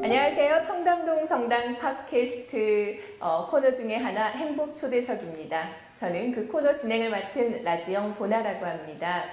안녕하세요. 청담동 성당 팟캐스트 어, 코너 중에 하나 행복 초대석입니다. 저는 그 코너 진행을 맡은 라지영 보나라고 합니다.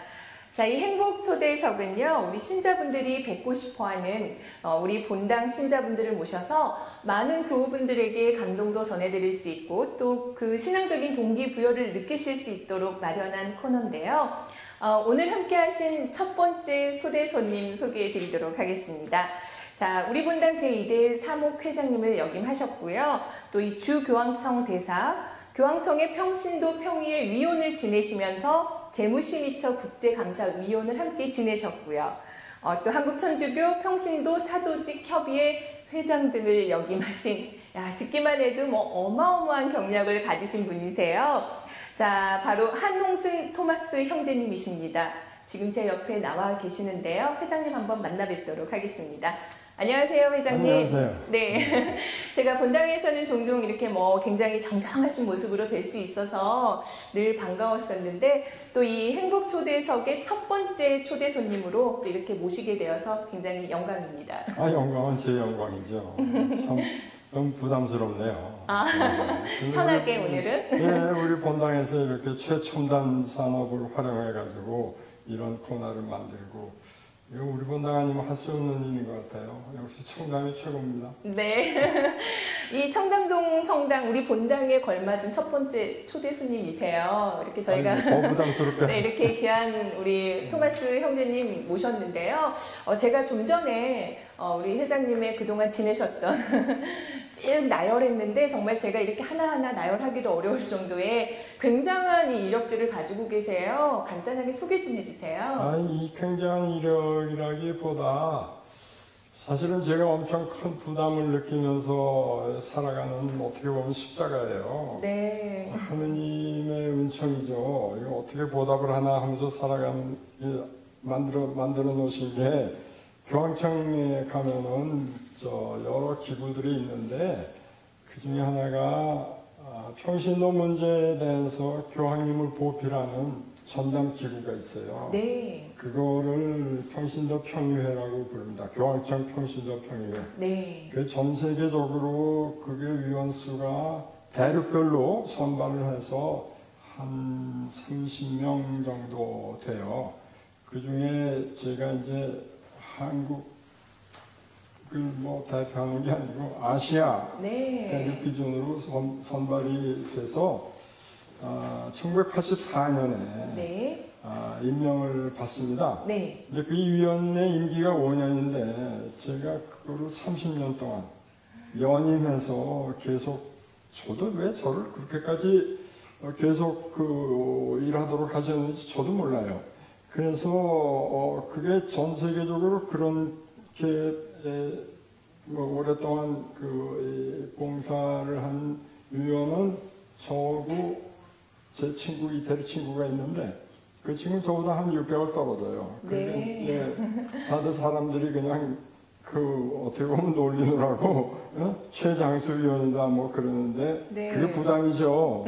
자, 이 행복 초대석은요, 우리 신자분들이 뵙고 싶어 하는 어, 우리 본당 신자분들을 모셔서 많은 교우분들에게 감동도 전해드릴 수 있고 또 그 신앙적인 동기부여를 느끼실 수 있도록 마련한 코너인데요. 어, 오늘 함께 하신 첫 번째 초대 손님 소개해 드리도록 하겠습니다. 자, 우리 본당 제2대 사목 회장님을 역임하셨고요. 또 이 주교황청 대사, 교황청의 평신도 평의회 위원을 지내시면서 재무심의처 국제감사위원을 함께 지내셨고요. 어, 또 한국천주교 평신도 사도직 협의회 회장 등을 역임하신 야, 듣기만 해도 뭐 어마어마한 경력을 가지신 분이세요. 자, 바로 한홍승 토마스 형제님이십니다. 지금 제 옆에 나와 계시는데요. 회장님 한번 만나 뵙도록 하겠습니다. 안녕하세요, 회장님. 안녕하세요. 네. 제가 본당에서는 종종 이렇게 뭐 굉장히 정정하신 모습으로 뵐 수 있어서 늘 반가웠었는데 또 이 행복 초대석의 첫 번째 초대 손님으로 또 이렇게 모시게 되어서 굉장히 영광입니다. 아 영광은 제 영광이죠. 참, 좀 부담스럽네요. 아, 네. 편하게 우리- 오늘은? 네, 우리 본당에서 이렇게 최첨단 산업을 활용해가지고 이런 코너를 만들고 이거 우리 본당 아니면 할 수 없는 일인 것 같아요. 역시 청담이 최고입니다. 네. 이 청담동 성당 우리 본당에 걸맞은 첫 번째 초대 손님이세요. 이렇게 저희가 아이고, 더 부담스럽게. 네, 이렇게 귀한 우리 토마스 형제님 모셨는데요. 어, 제가 좀 전에 어, 우리 회장님의 그동안 지내셨던 쭉 나열했는데 정말 제가 이렇게 하나하나 나열하기도 어려울 정도의 굉장한 이 이력들을 가지고 계세요. 간단하게 소개 좀 해주세요. 아, 이 굉장한 이력이라기보다 사실은 제가 엄청 큰 부담을 느끼면서 살아가는 어떻게 보면 십자가예요. 네. 하느님의 은총이죠. 이거 어떻게 보답을 하나 하면서 살아가는 이 만들어 만들어 놓으신 게 교황청에 가면은 저 여러 기구들이 있는데 그 중에 하나가 아, 평신도 문제에 대해서 교황님을 보필하는 전담 기구가 있어요. 네. 그거를 평신도 평의회라고 부릅니다. 교황청 평신도 평의회. 네. 그 전 세계적으로 그게 위원 수가 대륙별로 선발을 해서 한 30명 정도 돼요. 그 중에 제가 이제 한국 을뭐 대표하는 게 아니고 아시아 네. 대륙 기준으로 선, 선발이 돼서 아, 1984년에 네. 아, 임명을 받습니다. 네. 근데 그 위원의 임기가 5년인데 제가 그거를 30년 동안 연임해서 계속 저도 왜 저를 그렇게까지 어, 계속 그 일하도록 하셨는지 저도 몰라요. 그래서 어, 그게 전 세계적으로 그렇게 에, 뭐 오랫동안 그 이, 봉사를 한 위원은 저하고 제 친구 이태리 친구가 있는데 그 친구 저보다 한 6개월 떨어져요. 네. 이제 다들 사람들이 그냥 그 어떻게 보면 놀리느라고 어? 최장수 위원이다 뭐 그러는데 네. 그게 부담이죠.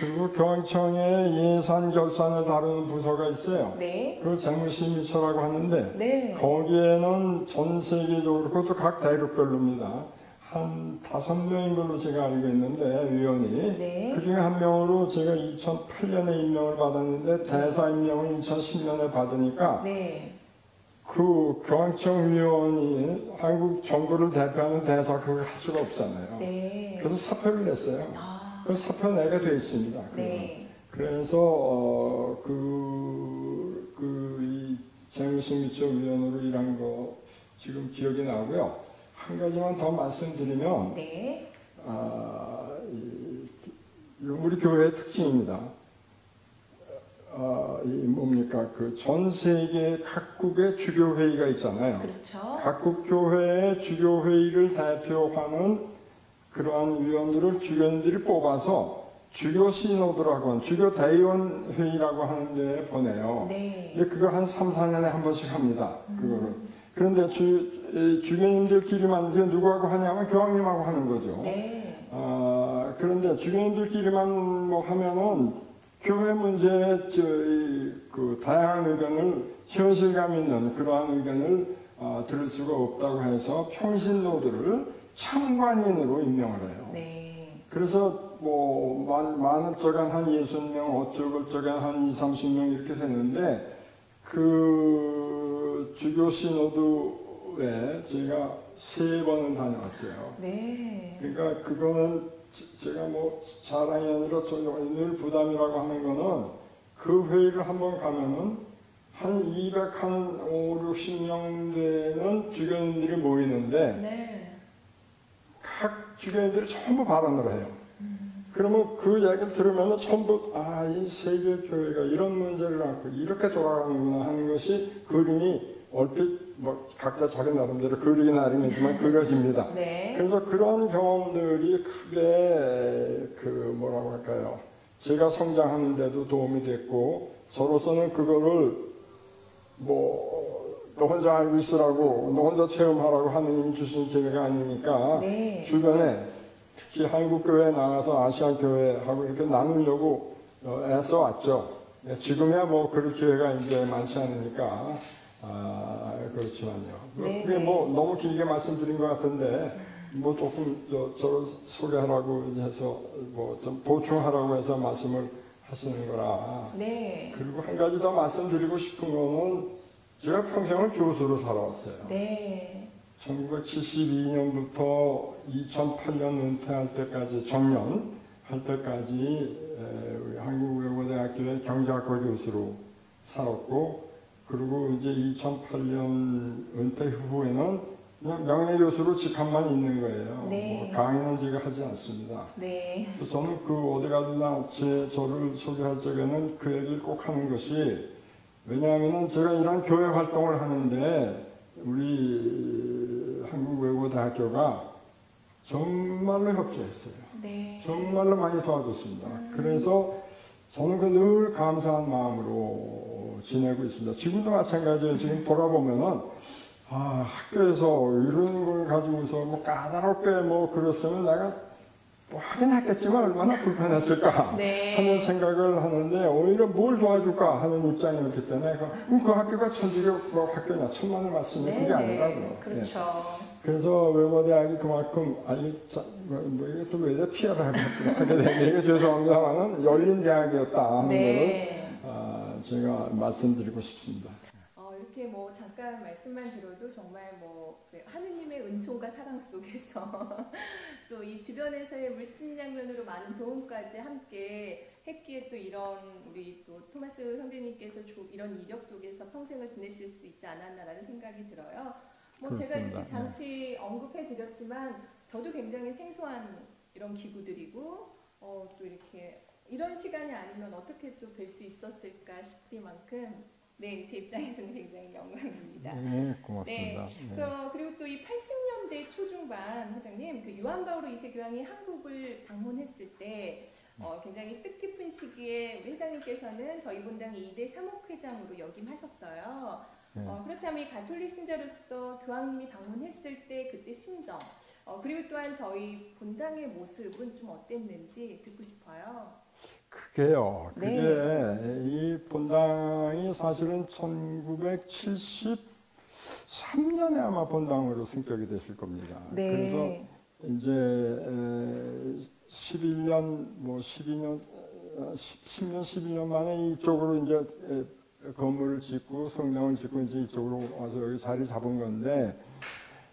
그리고 교황청에 예산 결산을 다루는 부서가 있어요. 네. 그걸 재무심의처라고 하는데 네. 거기에는 전 세계적으로 그것도 각 대륙별로입니다. 한 다섯 명인 걸로 제가 알고 있는데 위원이 네. 그 중에 한 명으로 제가 2008년에 임명을 받았는데 대사 임명을 2010년에 받으니까 네. 그 교황청 위원이 한국 정부를 대표하는 대사 그걸 할 수가 없잖아요. 네. 그래서 사표를 냈어요. 아. 그래서 사표 내게 돼 있습니다. 네. 그래서 어, 그, 그, 이 재무심의처 위원으로 일한 거 지금 기억이 나고요. 한 가지만 더 말씀드리면, 네. 아, 이, 이 우리 교회의 특징입니다. 아, 이 뭡니까? 그 전 세계 각국의 주교 회의가 있잖아요. 그렇죠. 각국 교회의 주교 회의를 대표하는 그러한 위원들을 주교님들이 뽑아서 주교 시노드라고 하는 주교 대의원 회의라고 하는 데에 보내요. 네. 근데 그걸 한 3, 4년에 한 번씩 합니다. 그거를. 그런데 주, 이 주교님들끼리만 누구하고 하냐면 교황님하고 하는 거죠. 네. 아, 그런데 주교님들끼리만 뭐 하면은 교회 문제에 저희 그 다양한 의견을 현실감 있는 그러한 의견을 아, 들을 수가 없다고 해서 평신노들을 참관인으로 임명을 해요. 네. 그래서 뭐 많, 많은 적은 한 60명, 어쩌고 저건 한 2, 30명 이렇게 됐는데 그 주교 시노드에 제가 세 번은 다녀왔어요. 네. 그러니까 그거는 제- 제가 뭐 자랑이 아니라 저늘 부담이라고 하는 거는 그 회의를 한번 가면은 한 200, 한 5, 60명 되는 주교님들이 모이는데 네. 각 주교님들이 전부 발언을 해요. 그러면 그 이야기를 들으면 전부 아 이 세계 교회가 이런 문제를 안고 이렇게 돌아가는구나 하는 것이 그림이 얼핏 뭐 각자 자기 나름대로 그리기 나름이지만 그려집니다. 네. 그래서 그런 경험들이 크게 그 뭐라고 할까요? 제가 성장하는데도 도움이 됐고 저로서는 그거를 뭐 너 혼자 알고 있으라고 너 혼자 체험하라고 하느님 주신 기회가 아니니까 네. 주변에 특히 한국 교회 나가서 아시아 교회하고 이렇게 나누려고 어, 애써 왔죠. 예, 지금이야 뭐 그럴 기회가 이제 많지 않으니까 아, 그렇지만요. 네, 그게 네. 뭐 너무 길게 말씀드린 것 같은데 뭐 조금 저, 저 소개하라고 해서 뭐 좀 보충하라고 해서 말씀을 하시는 거라. 네. 그리고 한 가지 더 말씀드리고 싶은 거는 제가 평생을 교수로 살아왔어요. 네. 1972년부터 2008년 은퇴할 때까지 정년 할 때까지 한국외국어대학교의 경제학과 교수로 살았고 그리고 이제 2008년 은퇴 후에는 그냥 명예 교수로 직함만 있는 거예요. 네. 뭐 강의는 제가 하지 않습니다. 네. 그래서 저는 그 어디 가나 제 저를 소개할 적에는 그 얘기를 꼭 하는 것이 왜냐하면은 제가 이런 교회 활동을 하는데 우리 한국외국어대학교가 정말로 협조했어요. 네. 정말로 많이 도와줬습니다. 그래서 저는 그 늘 감사한 마음으로 지내고 있습니다. 지금도 마찬가지예요. 지금 돌아보면은 아, 학교에서 이런 걸 가지고서 뭐 까다롭게 뭐 그랬으면 내가 뭐 하긴 했겠지만 얼마나 불편했을까 네. 하는 생각을 하는데 오히려 뭘 도와줄까 하는 입장이었기 때문에 그, 그 학교가 천주교 뭐 학교냐 천만을 맞으면 그게 아니라고요. 예. 그렇죠. 그래서 외고대학이 그만큼 아니 자, 뭐, 뭐 이게 또 왜 피해를 하게 하게 되게 죄송합니다만은 열린 대학이었다 하는 네. 거를 아, 제가 말씀드리고 싶습니다. 어, 이렇게 뭐 잠깐 말씀만 들어도 정말 뭐그 하느님의 은총과 사랑 속에서 또 이 주변에서의 물심양면으로 많은 도움까지 함께 했기에 또 이런 우리 또 토마스 형제님께서 조- 이런 이력 속에서 평생을 지내실 수 있지 않았나라는 생각이 들어요. 뭐 제가 그렇습니다. 이렇게 잠시 언급해 드렸지만 저도 굉장히 생소한 이런 기구들이고 어, 또 이렇게 이런 시간이 아니면 어떻게 또 뵐 수 있었을까 싶을 만큼 네, 제 입장에서는 굉장히 영광입니다. 네, 고맙습니다. 네. 그럼 그리고 또 이 80년대 초중반 회장님, 그 요한 바오로 2세 교황이 한국을 방문했을 때 어, 굉장히 뜻깊은 시기에 회장님께서는 저희 본당의 2대 사목회장으로 역임하셨어요. 네. 어, 그렇다면 이 가톨릭 신자로서 교황님이 방문했을 때 그때 심정, 어, 그리고 또한 저희 본당의 모습은 좀 어땠는지 듣고 싶어요. 그게요. 그게 네. 이 본당이 사실은 1973년에 아마 본당으로 승격이 됐을 겁니다. 그래서 이제 에, 11년 뭐 12년 어, 10, 년 11년 만에 이쪽으로 이제 에, 건물을 짓고 성당을 짓고 이제 이쪽으로 와서 여기 자리 잡은 건데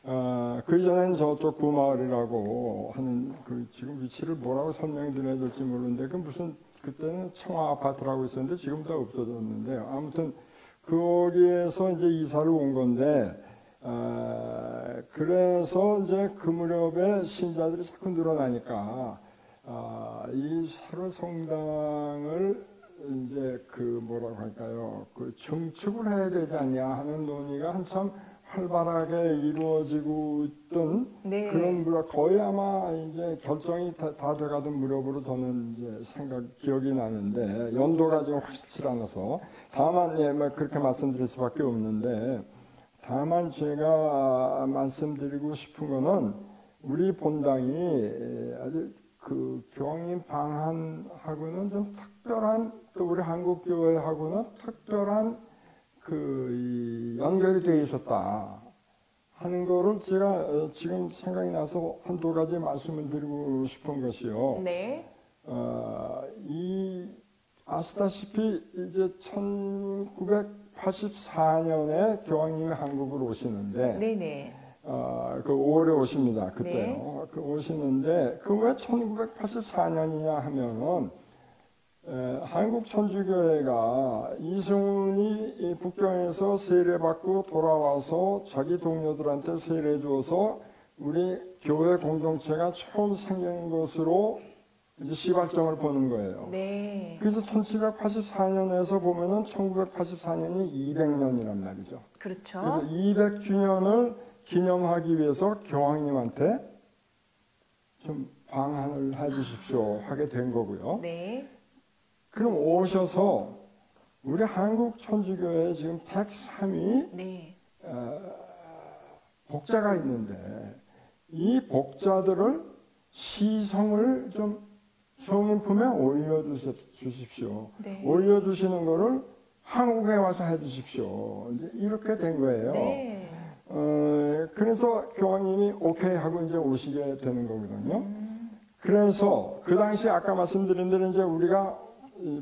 어, 그 이전엔 저쪽 구마을이라고 하는 그 지금 위치를 뭐라고 설명드려야 될지 모르는데 그 무슨 그때는 청아 아파트라고 있었는데 지금 다 없어졌는데 아무튼 거기에서 이제 이사를 온 건데 아, 그래서 이제 그 무렵에 신자들이 자꾸 늘어나니까 아, 이 사로 성당을 이제 그 뭐라고 할까요? 그 증축을 해야 되지 않냐 하는 논의가 한참 활발하게 이루어지고 있던 네. 그런 무렵 거의 아마 이제 결정이 다, 다 돼가던 무렵으로 저는 이제 생각 기억이 나는데 연도가 지금 확실치 않아서 다만 예, 뭐 그렇게 말씀드릴 수밖에 없는데 다만 제가 말씀드리고 싶은 거는 우리 본당이 에, 아주 그 교황님 방한하고는 좀 특별한 또 우리 한국 교회하고는 특별한 그이 연결이 되어 있었다 하는 거를 제가 어, 지금 생각이 나서 한두 가지 말씀을 드리고 싶은 것이요. 네. 어, 이 아시다시피 이제 1984년에 교황님이 한국으로 오시는데 네네. 어, 그 5월에 오십니다. 그때요. 그 오시는데 그 왜 1984년이냐 하면은 에, 한국 천주교회가 이승훈이 이 북경에서 세례받고 돌아와서 자기 동료들한테 세례 줘서 우리 교회 공동체가 처음 생긴 것으로 이제 시발점을 보는 거예요. 네. 그래서 1784년에서 보면은 1984년이 200년이란 말이죠. 그렇죠. 그래서 200주년을 기념하기 위해서 교황님한테 좀 방한을 해 주십시오 하게 된 거고요. 네. 그럼 오셔서 우리 한국 천주교회 지금 103위 네. 복자가 있는데 이 복자들을 시성을 좀 성인 품에 올려주십시오. 네. 올려주시는 거를 한국에 와서 해주십시오. 이제 이렇게 된 거예요. 네. 어, 그래서 교황님이 오케이 하고 이제 오시게 되는 거거든요. 그래서 그 당시 아까 말씀드린 대로 이제 우리가 이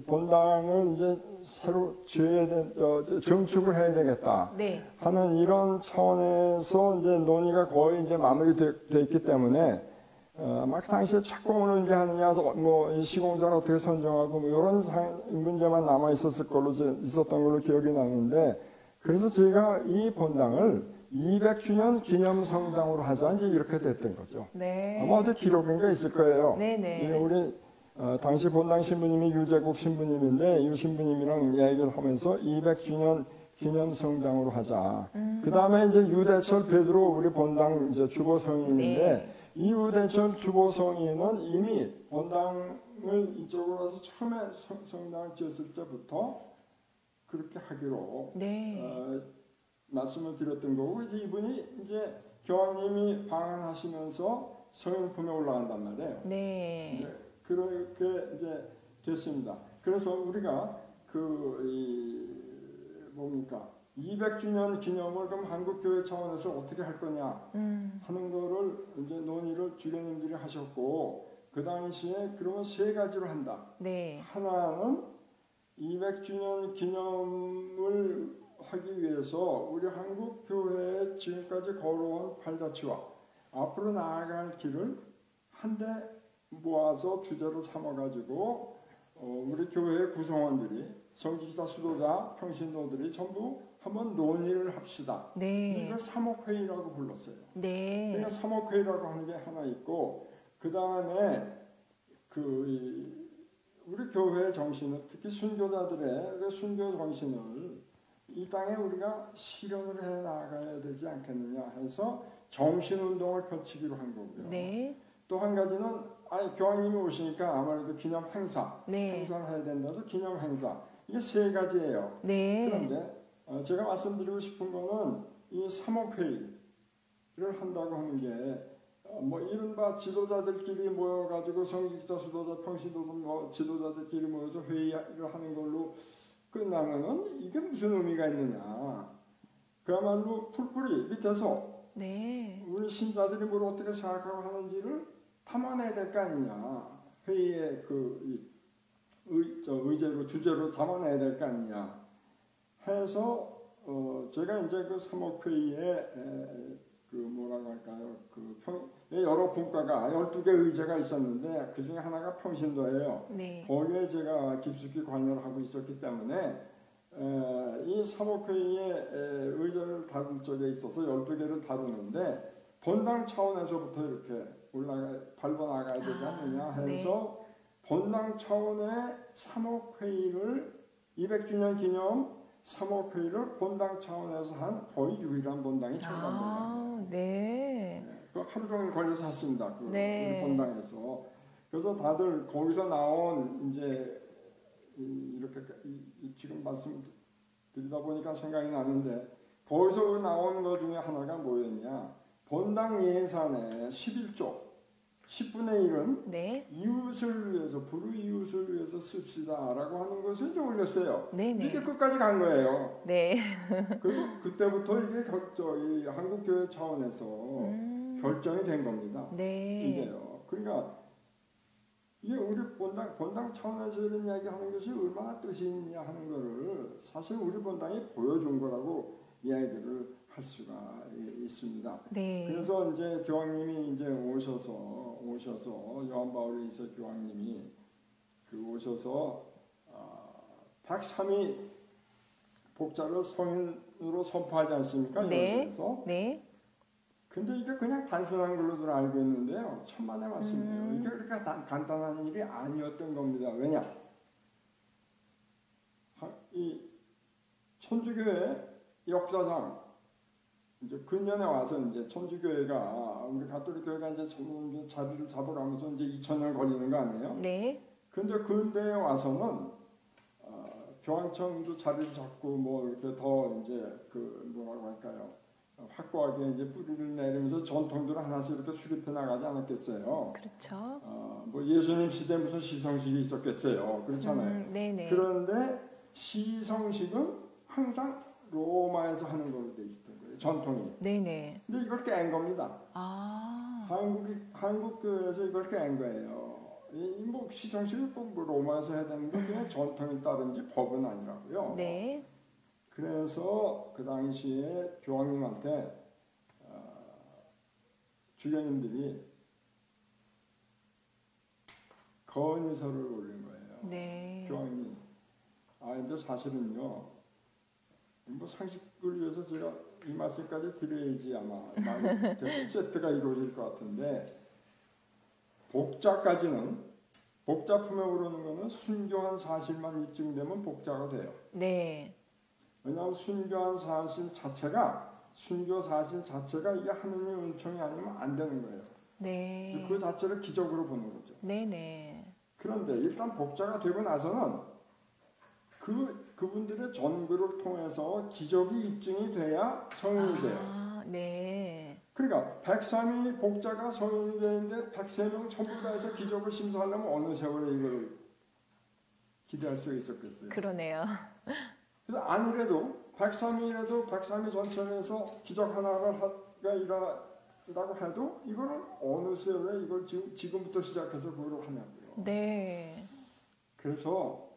본당을 이제 새로 지어야 돼, 어, 정축을 해야 되겠다 네. 하는 이런 차원에서 이제 논의가 거의 이제 마무리돼 있기 때문에 어, 막 당시에 착공을 이제 하느냐, 뭐이 시공자를 어떻게 선정하고 뭐 이런 상- 문제만 남아 있었을 걸로 제- 있었던 걸로 기억이 나는데 그래서 저희가 이 본당을 200주년 기념 성당으로 하자 이제 이렇게 됐던 거죠. 네. 아마 어디 기록인가 있을 거예요. 네네. 예, 우리 어, 당시 본당 신부님이 유재국 신부님인데 유 신부님이랑 얘기를 하면서 200주년 기념 성당으로 하자. 음. 그 다음에 이제 유대철 베드로 우리 본당 이제 주보 성인인데 네. 이 유대철 주보 성인은 이미 본당을 이쪽으로 와서 처음에 성, 성당을 지었을 때부터 그렇게 하기로 네. 어, 말씀을 드렸던 거고 이제 이분이 이제 교황님이 방한하시면서 성인품에 올라간단 말이에요. 네. 네, 그렇게 이제 됐습니다. 그래서 우리가 그 이, 뭡니까 200주년 기념을 그럼 한국 교회 차원에서 어떻게 할 거냐 음. 하는 거를 이제 논의를 주교님들이 하셨고 그 당시에 그러면 세 가지로 한다. 네. 하나는 200주년 기념을 하기 위해서 우리 한국 교회에 지금까지 걸어온 발자취와 앞으로 나아갈 길을 한데 모아서 주제로 삼아가지고 어, 우리 교회의 구성원들이 성직자 수도자 평신도들이 전부 한번 논의를 합시다. 네. 이걸 사목회의라고 불렀어요. 네. 그러니까 사목회의라고 하는 게 하나 있고 그 다음에 그 이, 우리 교회의 정신을 특히 순교자들의 그 순교 정신을 이 땅에 우리가 실현을 해 나가야 되지 않겠느냐 해서 정신 운동을 펼치기로 한 거고요. 네. 또 한 가지는 아니 교황님이 오시니까 아무래도 기념 행사 네. 행사를 해야 된다서 기념 행사 이게 세 가지예요. 네. 그런데 어, 제가 말씀드리고 싶은 거는 이 사목회의를 한다고 하는 게 어, 뭐 이른바 지도자들끼리 모여가지고 성직자, 수도자, 평신도들 뭐 지도자들끼리 모여서 회의를 하는 걸로 끝나면은 이게 무슨 의미가 있느냐? 그야말로 풀뿌리 밑에서 네. 우리 신자들이 뭘 어떻게 생각하고 하는지를 담아내야 될 거 아니냐? 회의의 그 이, 의, 저 의제로 주제로 담아내야 될 거 아니냐? 해서 어 제가 이제 그 사목회의에 에, 그 뭐라고 할까요? 그 평, 여러 분과가 12개 의제가 있었는데 그 중에 하나가 평신도예요. 네. 거기에 제가 깊숙이 관여를 하고 있었기 때문에 에, 이 사목회의의 에, 의제를 다룰 적에 있어서 12개를 다루는데 본당 차원에서부터 이렇게 올라가 밟아 나가야 되지 아, 않느냐 네. 해서 본당 차원의 사목회의를 200주년 기념 사목회의를 본당 차원에서 한 거의 유일한 본당이 청담 본당. 아, 네. 그 하루 종일 걸려서 했습니다. 그 네. 본당에서. 그래서 다들 거기서 나온 이제 이- 이렇게 지금 말씀 드리다 보니까 생각이 나는데 거기서 나온 것 중에 하나가 뭐였냐? 본당 예산의 11조, 10분의 1은 네. 이웃을 위해서 불우 이웃을 위해서 씁시다라고 하는 것을 이제 올렸어요. 네네. 이게 끝까지 간 거예요. 네. 그래서 그때부터 이게 결, 저, 이 한국교회 차원에서 음. 결정이 된 겁니다. 네. 이게요. 그러니까 이게 우리 본당 본당 차원에서 이런 이야기하는 것이 얼마나 뜻이 있냐 하는 거를 사실 우리 본당이 보여준 거라고 이야기를 할 수가 이- 있습니다. 네. 그래서 이제 교황님이 이제 오셔서 오셔서 요한 바울 이세 교황님이 그 오셔서 아, 103위 복자를 성인으로 선포하지 않습니까? 네. 그래서 네. 근데 이게 그냥 단순한 걸로들 알고 있는데요. 천만의 말씀이에요. 음. 이게 그렇게 단- 간단한 일이 아니었던 겁니다. 왜냐? 하- 이 천주교회 역사상 이제 근년에 와서 이제 천주교회가 우리 가톨릭 교회가 이제 자리를 잡아가면서 이제 2000년 걸리는 거 아니에요? 네. 근데 근대에 와서는 어, 교황청도 자리를 잡고 뭐 이렇게 더 이제 그 뭐라고 할까요? 어, 확고하게 이제 뿌리를 내리면서 전통들을 하나씩 이렇게 수립해 나가지 않았겠어요. 그렇죠. 어, 뭐 예수님 시대 무슨 시성식이 있었겠어요. 그렇잖아요. 음, 네네. 그런데 시성식은 항상 로마에서 하는 걸로 돼 거예요. 전통이. 네네. 근데 이걸 깬 겁니다. 아. 한국이 한국 교회에서 이걸 깬 거예요. 이뭐 시성식을 꼭뭐 로마에서 해야 되는 건 그냥 전통에 따른지 법은 아니라고요. 네. 그래서 그 당시에 교황님한테 어, 주교님들이 건의서를 올린 거예요. 네. 교황님. 아 근데 사실은요. 뭐 상식을 위해서 제가 이 말씀까지 드려야지 아마 세트가 이루어질 것 같은데 복자까지는 복자 품에 오르는 거는 순교한 사실만 입증되면 복자가 돼요. 네. 왜냐하면 순교한 사실 자체가 순교 사실 자체가 이게 하느님의 은총이 아니면 안 되는 거예요. 네. 그 자체를 기적으로 보는 거죠. 네네. 그런데 일단 복자가 되고 나서는 그 그분들의 전교를 통해서 기적이 입증이 돼야 성인이 돼요. 아, 네. 그러니까 103이 복자가 성인이 되는데 103명 전부 다 해서 기적을 심사하려면 어느 세월에 이걸 기대할 수 있었겠어요. 그러네요. 그래서 아니래도 103이라도 103이 전체에서 기적 하나가 일어나고 해도 이거는 어느 세월에 이걸 지금, 지금부터 시작해서 그걸 하냐고요. 네. 그래서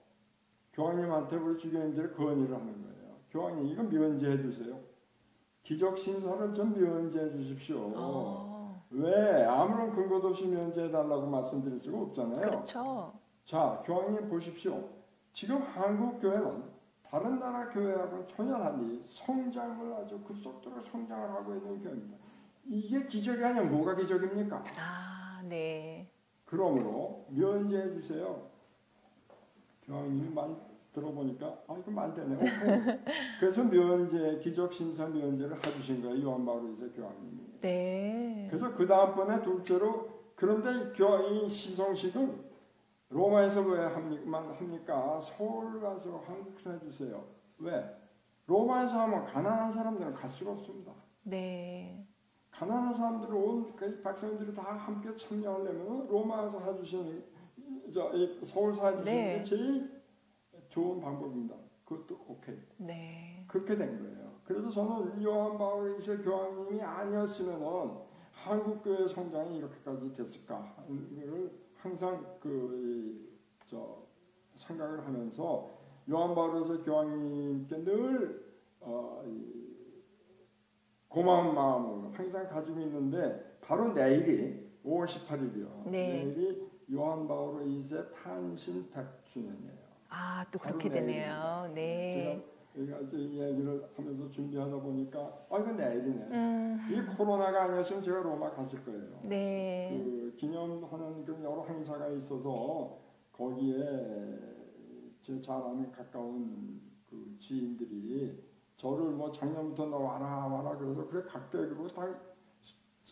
교황님한테 우리 주교님들이 건의를 하는 거예요. 교황님 이거 면제해 주세요. 기적 심사를 좀 면제해 주십시오. 어, 왜 아무런 근거도 없이 면제해 달라고 말씀드릴 수가 없잖아요. 그렇죠. 자, 교황님 보십시오. 지금 한국 교회는 다른 나라 교회하고는 전혀 달리 성장을 아주 급속도로 성장을 하고 있는 교회입니다. 이게 기적이 아니라 뭐가 기적입니까? 아, 네. 그러므로 면제해 주세요. 교황님이 말 들어보니까 아 이거 안 되네. 오케이. 그래서 면제 기적 심사 면제를 해주신 거예요 요한 바울 이세 교황님이. 네. 그래서 그 다음번에 둘째로 그런데 이 시성식은 로마에서 왜 합니까? 합니까? 서울 가서 한국에서 해주세요. 왜? 로마에서 하면 가난한 사람들은 갈 수가 없습니다. 네. 가난한 사람들을 온그 박사님들이 다 함께 참여하려면 로마에서 해주시는 서울서 해주시는 네. 게 제일 좋은 방법입니다. 그것도 오케이. 네. 그렇게 된 거예요. 그래서 저는 요한 바울 이세 교황님이 아니었으면은 한국 교회 성장이 이렇게까지 됐을까 하는 항상 그 저 생각을 하면서 요한 바울 이세 교황님께 늘 어, 이 고마운 마음을 항상 가지고 있는데 바로 내일이 5월 18일이요. 네. 내일이 요한 바울 2세 탄신 100주년이에요. 아, 또 그렇게 되네요. 내일입니다. 네. 제가 여기가 이 얘기를 하면서 준비하다 보니까 아 이거 내일이네. 음, 이 코로나가 아니었으면 제가 로마 갔을 거예요. 네. 그 기념하는 그 여러 행사가 있어서 거기에 제 잘 아는 가까운 그 지인들이 저를 뭐 작년부터 너 와라 와라 그래서 그래 각대으로 다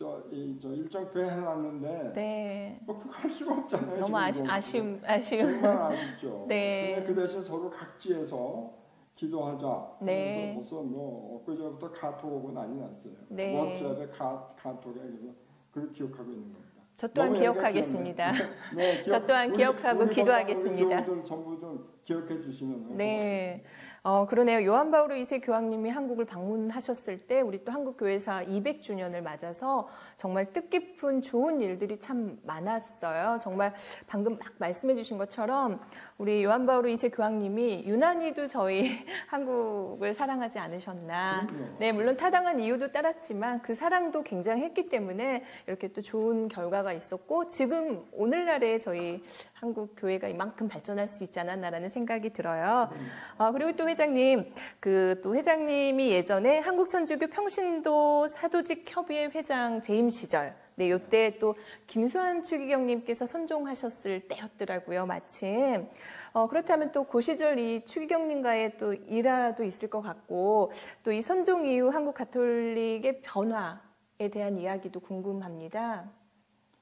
저 이 저 일정표 해놨는데 네. 뭐 그거 할 수가 없잖아요. 너무 아쉬. 아쉬움, 아쉬움. 정말 아쉽죠. 네. 근데 그 대신 서로 각지에서 기도하자. 네. 그래서 벌써 뭐 엊그제부터 카톡 오고 난리 났어요. 네. 워츠앱에 카, 카톡에 그래서 그걸 기억하고 있는 겁니다. 저 또한 기억하겠습니다. 네, 저 또한 우리- 기억하고 우리 기도하겠습니다. 우리 전부 좀 기억해 주시면 네. 어, 그러네요. 요한 바오로 2세 교황님이 한국을 방문하셨을 때 우리 또 한국 교회사 200주년을 맞아서 정말 뜻깊은 좋은 일들이 참 많았어요. 정말 방금 막 말씀해 주신 것처럼 우리 요한 바오로 2세 교황님이 유난히도 저희 한국을 사랑하지 않으셨나. 네, 물론 타당한 이유도 따랐지만 그 사랑도 굉장했기 때문에 이렇게 또 좋은 결과가 있었고 지금 오늘날에 저희 한국 교회가 이만큼 발전할 수 있지 않았나라는 생각이 들어요. 아, 그리고 또 회장님, 그 또 회장님이 예전에 한국천주교 평신도 사도직 협의회 회장 재임 시절 네, 요때 또 김수환 추기경님께서 선종하셨을 때였더라고요, 마침. 어, 그렇다면 또 그 시절 이 추기경님과의 또 일화도 있을 것 같고, 또 이 선종 이후 한국 가톨릭의 변화에 대한 이야기도 궁금합니다.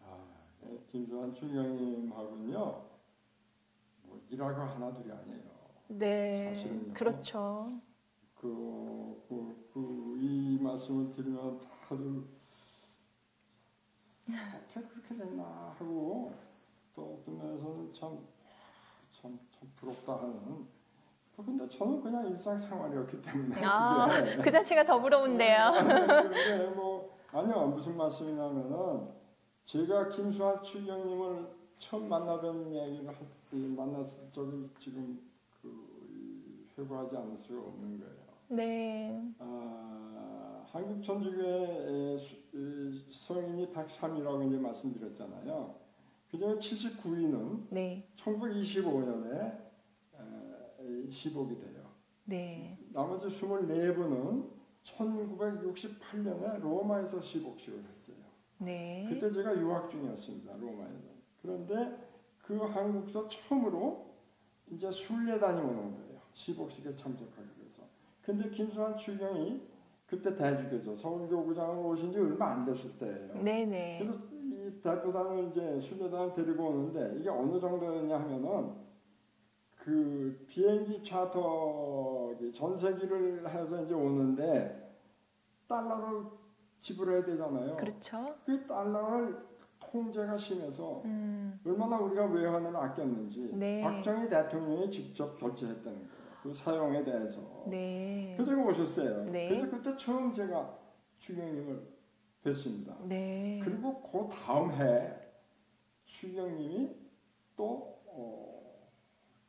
아, 네, 김수환 추경님하고는요, 뭐 일화가 하나둘이 아니에요. 네, 사실은요. 그렇죠. 그, 그, 그, 이 말씀을 드리면 다들 어떻게 그렇게 됐나 하고 또 어떤 면에서는 참, 참, 참 부럽다 하는 근데 저는 그냥 일상생활이었기 때문에 아, 그 자체가 더 부러운데요. 근데 뭐 아니요 무슨 말씀이냐면은 제가 김수환 추경님을 처음 만나던 얘기를 만났을 적을 지금 회고하지 않을 수가 없는 거예요. 네, 아, 한국 천주교의 성인이 103이라고 이제 말씀드렸잖아요. 그중에 79위는 네, 1925년에 10억이 돼요. 네, 나머지 24분은 1968년에 로마에서 10억씩을 했어요. 네. 그때 제가 유학 중이었습니다. 로마에는. 그런데 그 한국서 처음으로 이제 순례단이 오는 거예요. 10억씩에 참석하기 위해서. 근데 김수환 추경이 그때 대주교죠. 서울교구장을 오신 지 얼마 안 됐을 때예요. 네네. 그래서 이 대표단을 이제 순례단을 데리고 오는데 이게 어느 정도였냐 하면은 그 비행기 차터 전세기를 해서 이제 오는데 달러를 지불해야 되잖아요. 그렇죠. 그 달러를 통제가 심해서 음, 얼마나 우리가 외환을 아꼈는지 네. 박정희 대통령이 직접 결제했다는 거예요. 그 사용에 대해서. 네. 그래서 오셨어요. 네. 그래서 그때 처음 제가 추경님을 뵀습니다. 네. 그리고 그 다음 해 추경님이 또 어,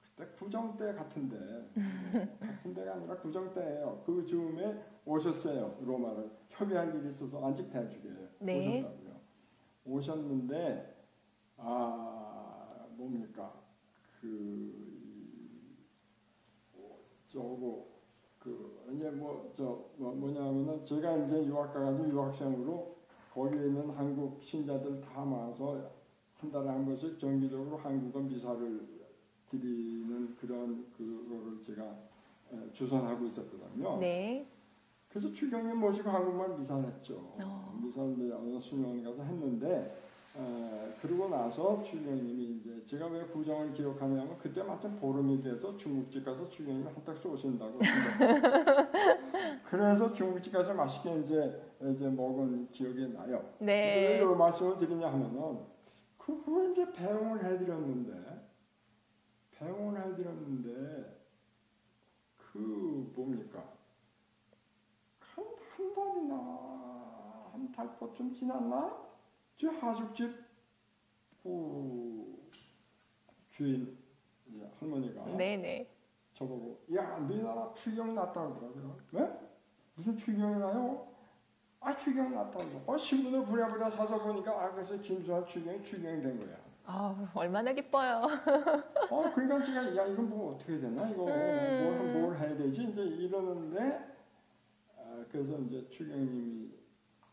그때 구정 때 같은데 같은 데가 아니라 구정 때예요. 그 즈음에 오셨어요 로마를 협의할 일이 있어서 안직 대주교에 네. 오셨다고요. 오셨는데 아 뭡니까 그 이, 저거 그 이제 뭐저 뭐, 뭐냐면은 제가 이제 유학 가가지고 유학생으로 거기에 있는 한국 신자들 다 모아서 한 달에 한 번씩 정기적으로 한국어 미사를 드리는 그런 그거를 제가 에, 주선하고 있었거든요. 네. 그래서 추경님 모시고 한국말 미사를 했죠. 어. 미사를 어느 수련 가서 했는데 에, 그러고 나서 추경님이 이제 제가 왜 구정을 기억하냐면 그때 마침 보름이 돼서 중국집 가서 추경님이 한턱 쏘신다고. 그래서 중국집 가서 맛있게 이제 이제 먹은 기억이 나요. 네. 왜이 말씀을 드리냐 하면은 그 후에 이제 배웅을 해드렸는데 배웅을 해드렸는데 그 뭡니까 한, 한 달이나 한 달쯤 지났나 저 하숙집 그 주인 이제 할머니가 네네. 저보고 야 너희나라 추경 났다 그러더라고요. 왜? 무슨 추경이 나요? 아 추경 났다고. 어 신문을 부랴부랴 사서 보니까 아 그래서 김수환 추경이 추경이 된 거야. 아 얼마나 기뻐요. 어 그러니까 제가 야 이건 뭐 어떻게 되나 이거 음. 뭘, 뭘 해야 되지 이제 이러는데 아, 그래서 이제 추경님이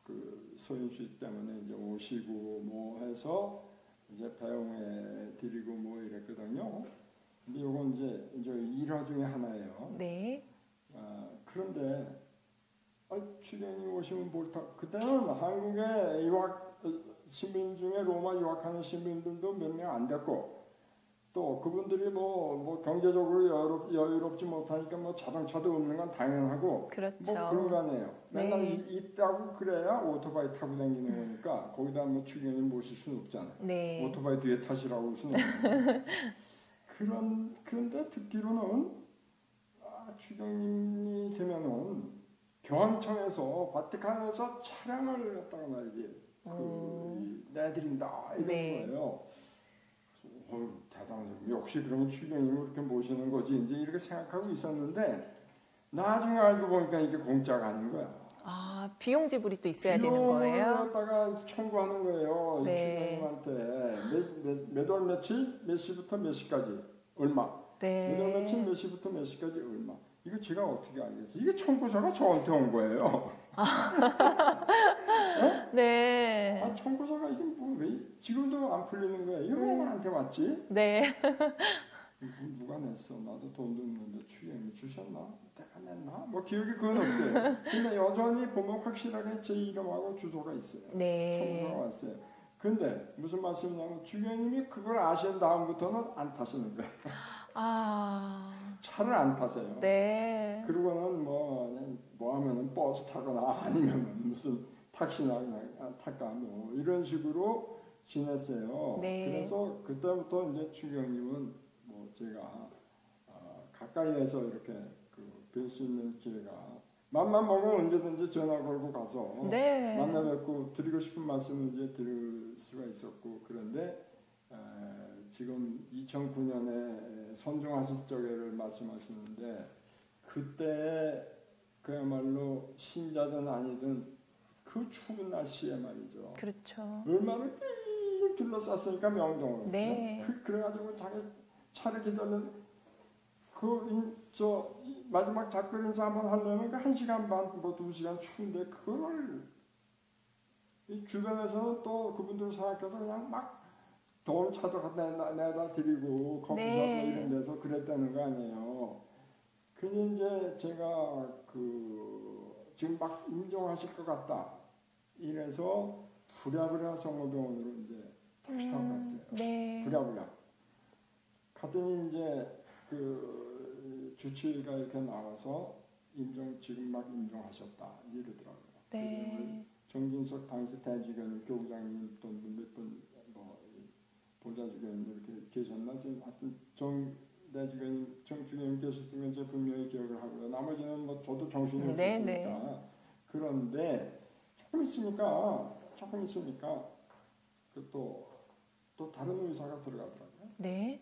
그 소인씨 때문에 이제 오시고 뭐 해서 이제 배웅해 드리고 뭐 이랬거든요. 근데 요건 이제 이제 일화 중에 하나예요. 네. 아, 그런데 아, 추경이 오시면 볼타 그때는 한국에 유학 어, 시민 중에 로마 유학하는 시민들도 몇 명 안 됐고 또 그분들이 뭐, 뭐 경제적으로 여유롭, 여유롭지 못하니까 뭐 자동차도 없는 건 당연하고 그렇죠. 뭐 그런 거 아니에요. 맨날 네. 이- 있다고 그래야 오토바이 타고 다니는 거니까 거기다 뭐 주경이 모실 수는 없잖아요. 네. 오토바이 뒤에 타시라고 할 수는 없잖아요. 그런 그런데 듣기로는 아, 주경님이 되면은 교황청에서 바티칸에서 차량을 갖다가 말이지 그 음. 이- 내드린다 이런 네. 거예요. 어휴, 대단해. 역시 그러면 추경님을 이렇게 모시는 거지 이제 이렇게 생각하고 있었는데 나중에 알고 보니까 이게 공짜가 아닌 거야. 아, 비용 지불이 또 있어야 되는 비용을 거예요? 갖다가 청구하는 거예요. 네. 추경님한테 몇, 몇월 며칠 몇 시부터 몇 시까지 얼마. 몇월 며칠 네. 몇 시부터 몇 시까지 얼마. 이거 제가 어떻게 알겠어요? 이게 청구서가 저한테 온 거예요. 네. 아 청구서가 이게 뭐왜 지금도 안 풀리는 거야? 이거 왜 나한테 왔지? 네. 누가 냈어? 나도 돈도 없는데 추경이 주셨나? 내가 냈나? 뭐 기억이 그건 없어요. 근데 여전히 보면 확실하게 제 이름하고 주소가 있어요. 네. 왔어요. 근데 무슨 말씀이냐면 주경님이 그걸 아신 다음부터는 안 타시는 거예요. 아, 차를 안 타세요. 네. 그러고는 뭐, 뭐 하면은 버스 타거나 아니면 무슨 택시나 그냥 아, 탈까 뭐 이런 식으로 지냈어요. 네. 그래서 그때부터 이제 주경님은 뭐 제가 아, 가까이에서 이렇게 그 뵐 수 있는 기회가 맘만 먹으면 언제든지 전화 걸고 가서 네. 만나 뵙고 드리고 싶은 말씀을 이제 드릴 수가 있었고 그런데 에, 지금 2009년에 선종하실 적에를 말씀하시는데 그때 그야말로 신자든 아니든 그 추운 날씨에 말이죠. 그렇죠. 얼마나 삥 둘러쌌으니까 명동을. 네. 그, 그래가지고 자기 차를 기다리는 그저 마지막 작별 인사 한번 하려면 그한 시간 반, 뭐 두 시간 추운데 그걸 이 주변에서는 또 그분들 생각해서 그냥 막돈 찾아가 내다, 내다 드리고 커피숍 네. 뭐 이런 데서 그랬다는 거 아니에요. 근데 이제 제가 그 지금 막 임종하실 것 같다. 이래서 부랴부랴 성모병원으로 이제 택시 타고 갔어요. 네. 부랴부랴. 갔더니 이제 그 주치의가 이렇게 나와서 임종 지금 막 임종하셨다 이러더라고요. 네. 정진석 당시 대주교님, 교부장님 또 몇분뭐 보좌주교님 이렇게 계셨나 지금 하여튼 정 대주교님, 정주교님 계셨으면 제가 분명히 기억을 하고요. 나머지는 뭐 저도 정신이 네, 없으니까 그런데 조금 있으니까 조금 있으니까 그 또 또 다른 의사가 들어가더라고요. 네.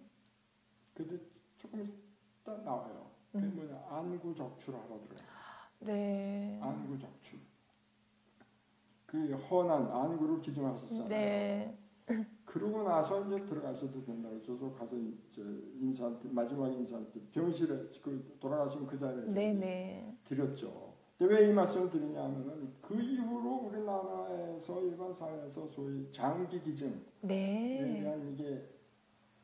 근데 조금 있다 나와요. 그게 음. 뭐냐 안구 적출을 하러 들어가요. 네. 안구 적출. 그 헌한 안구를 기증하셨잖아요. 네. 그러고 나서 이제 들어가셔도 된다고 해서 가서 이제 인사 마지막 인사 때 병실에 그 돌아가신 그 자리에서 네, 네. 드렸죠. 왜 이 말씀을 드리냐면은 그 이후로 우리나라에서 일반 사회에서 소위 장기 기증에 네. 대한 이게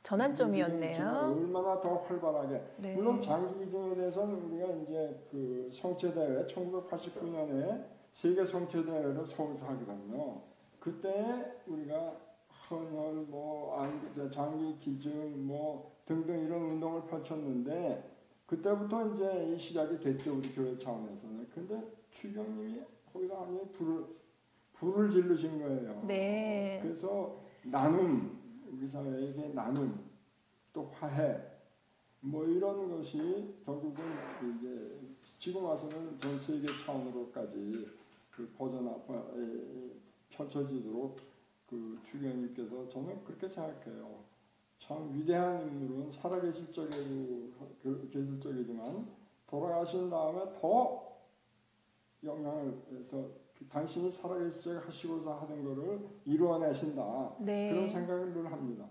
전환점이었네요. 얼마나 더 활발하게 네. 물론 장기 기증에 대해서는 우리가 이제 그 성체 대회 1989년에 세계 성체 대회를 서울에서 하거든요. 그때 우리가 헌혈 뭐 안- 장기 기증 뭐 등등 이런 운동을 펼쳤는데 그때부터 이제 이 시작이 됐죠 우리 교회 차원에서는. 근데 추경님이 거기다 완전히 불을 불을 지르신 거예요. 네. 그래서 나눔 우리 사회에게 나눔 또 화해 뭐 이런 것이 결국은 이제 지금 와서는 전 세계 차원으로까지 그 어, 에, 펼쳐지도록 그 주교님께서 저는 그렇게 생각해요. 참 위대한 인물은 살아계실 적에도 그- 계실 적이지만 돌아가신 다음에 더 영향을 해서 그 당신이 살아계실 적에 하시고자 하던 거를 이루어내신다. 네. 그런 생각을 늘 합니다.